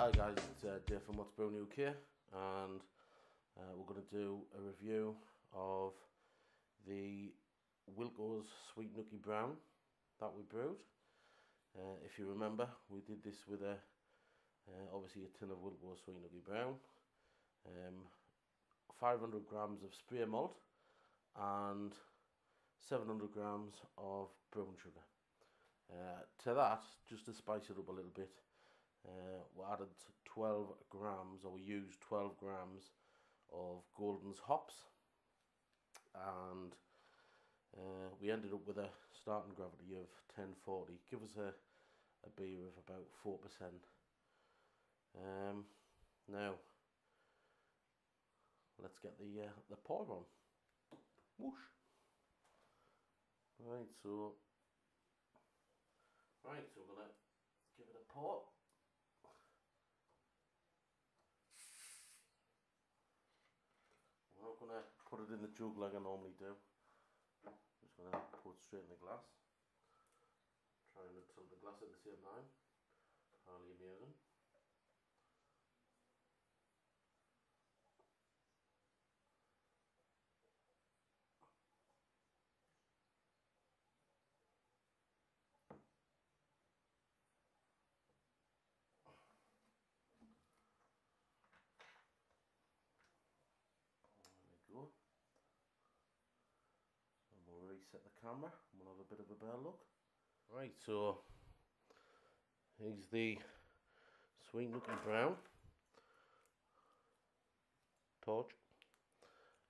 Hi guys, it's uh, Dave from What's Brewing here and uh, we're going to do a review of the Wilko's Sweet Newkie Brown that we brewed. Uh, if you remember, we did this with a uh, obviously a tin of Wilko's Sweet Newkie Brown, um, 500 grams of spray malt and 700 grams of brown sugar. Uh, to that, just to spice it up a little bit, uh, we added 12 grams, or we used 12 grams of Goldings hops, and uh, we ended up with a starting gravity of 1040. Give us a, a beer of about 4%. Um, now, let's get the uh, the pour on. Whoosh. Right, so, right, so we're gonna give it a pour. put it in the jug like I normally do. I'm just going to pour it straight in the glass. Try and tilt the glass at the same time. Hardly amazing. Reset the camera we'll have a bit of a better look. Right, so here's the sweet looking brown torch.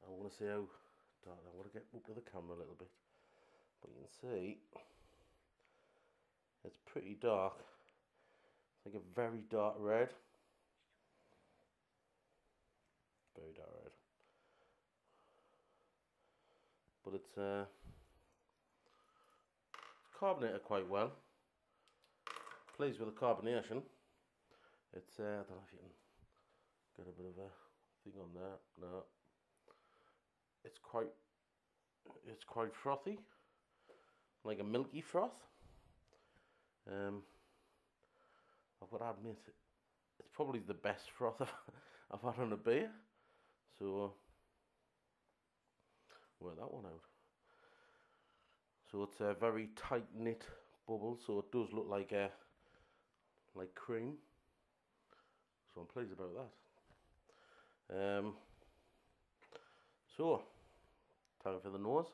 I want to see how dark, I want to get up to the camera a little bit. But you can see it's pretty dark. It's like a very dark red. Very dark red but it's uh, carbonated quite well. Pleased with the carbonation. It's uh, I don't know if you can get a bit of a thing on there. No, it's quite it's quite frothy, like a milky froth. Um, I've got to admit, it's probably the best froth I've, had on a beer. So work that one out. So it's a very tight knit bubble, so it does look like a like cream. So I'm pleased about that. Um, so time for the nose.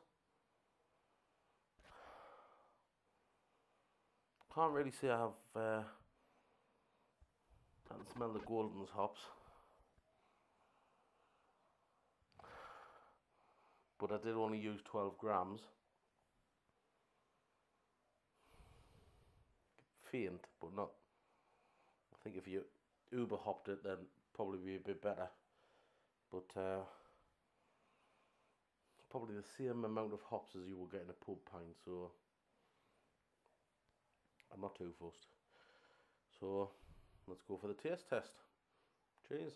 Can't really say I have. Uh, I can smell the Goldings hops. but I did only use 12 grams. Faint, but not. I think if you uber hopped it, then probably be a bit better. But uh, probably the same amount of hops as you will get in a pub pint, so I'm not too fussed. So let's go for the taste test. Cheers.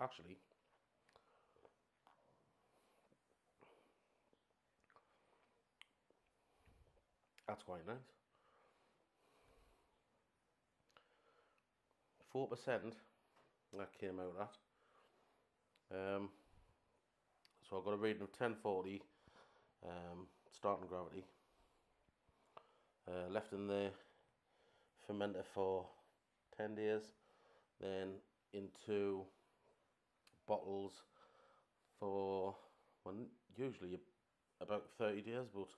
actually that's quite nice. Four percent that came out at. Um, so I've got a reading of ten forty, um, starting gravity. Uh, left in the fermenter for ten days, then into bottles for well, usually about 30 days, but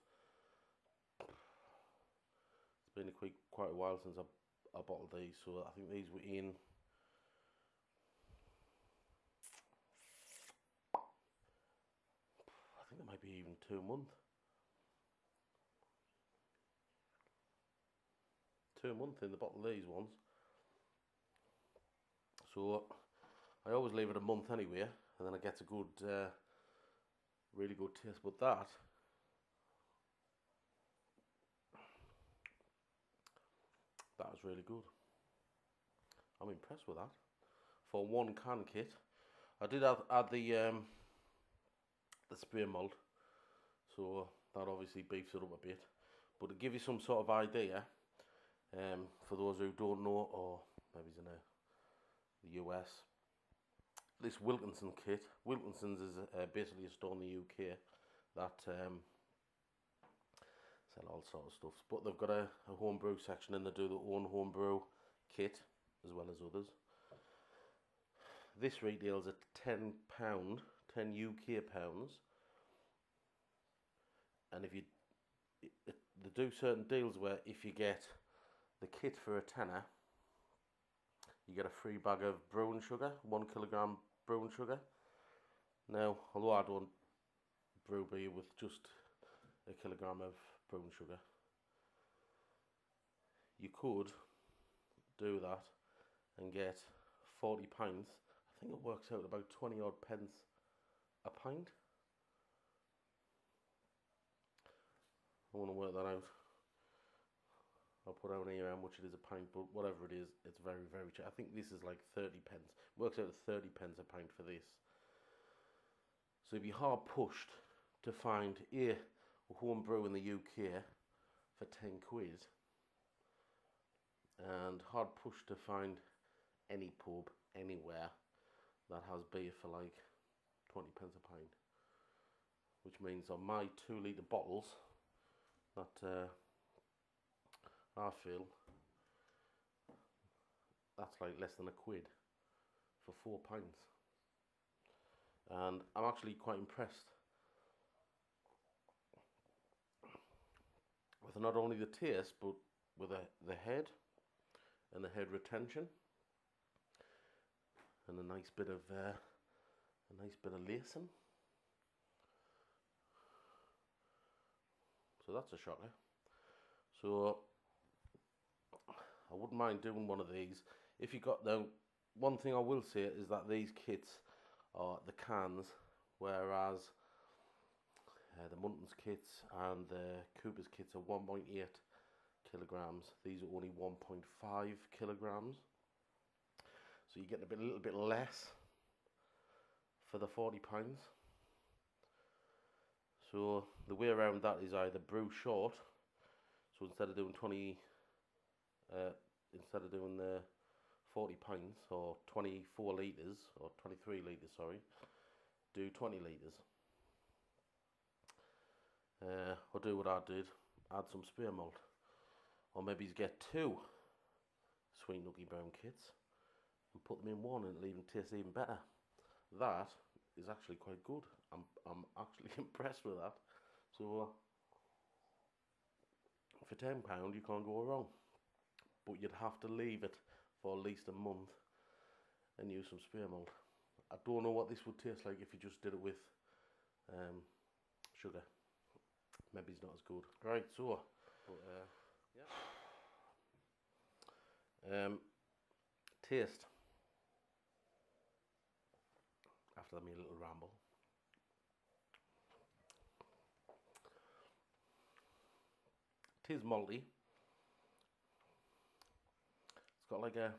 been a quite, quite a while since I, I bottled these, so I think these were in I think it might be even two months. Two months in the bottle these ones. So I always leave it a month anyway, and then I get a good, uh, really good taste. But that, that was really good. I'm impressed with that. For one can kit, I did add, add the um, the spray malt, so that obviously beefs it up a bit. But to give you some sort of idea, um, for those who don't know, or maybe it's in a, the US, this Wilkinson kit, Wilkinson's is uh, basically a store in the UK that um, sell all sorts of stuff. But they've got a, a homebrew section and they do their own homebrew kit as well as others. This retails at £10, 10 UK pounds. And if you, it, it, they do certain deals where if you get the kit for a tenner, you get a free bag of brown sugar, one kilogram brown sugar. Now, although I don't brew beer with just a kilogram of brown sugar, you could do that and get 40 pints. I think it works out about 20 odd pence a pint. I want to work that out. I'll put out here how much it is a pint, but whatever it is, it's very, very cheap. I think this is like 30 pence. Works out at 30 pence a pint for this. So you'd be hard pushed to find a home brew in the UK for 10 quid. And hard pushed to find any pub anywhere that has beer for like 20 pence a pint. Which means on my 2 litre bottles that uh, I feel that's like less than a quid for four pints. And I'm actually quite impressed with not only the taste but with the, the head and the head retention. And a nice bit of uh, a nice bit of lacing. So that's a shocker so I wouldn't mind doing one of these. If you got now one thing I will say is that these kits are the cans whereas uh, the Muntons kits and the Cooper's kits are 1.8 kilograms. These are only 1.5 kilograms. So you're getting a, bit, a little bit less for the 40 pounds. So the way around that is either brew short. So instead of doing 20, uh, instead of doing the 40 pints or 24 litres or 23 litres, sorry, do 20 litres. Uh, or do what I did, add some spray malt. Or maybe get two sweet newkie brown kits and put them in one and it'll even taste even better. That is actually quite good. I'm, I'm actually impressed with that. So, uh, for £10 you can't go wrong. But you'd have to leave it for at least a month and use some spray malt. I don't know what this would taste like if you just did it with um, sugar. Maybe it's not as good. Right, so, but, uh, yeah. Um, taste. After me a little ramble. Tis malty. It's got like a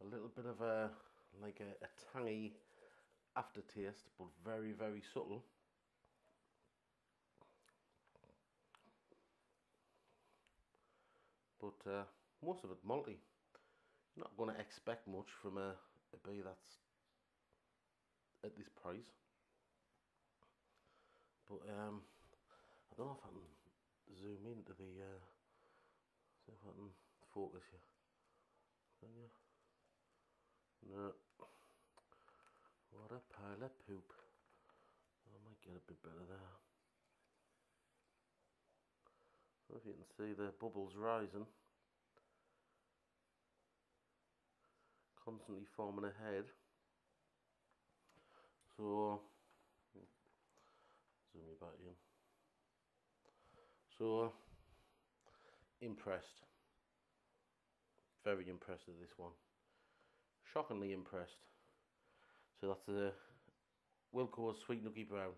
a little bit of a like a, a tangy aftertaste, but very, very subtle. But uh, most of it malty. You're not going to expect much from a, a beer that's at this price. But um, I don't know if I can zoom into the, uh, see if I can focus here. Can you? No. What a pile of poop. I might get a bit better there. So if you can see the bubbles rising. Constantly forming a head. So, zoom you back in. So, impressed. Very impressed with this one shockingly impressed. So that's the Wilko's Sweet Newkie Brown.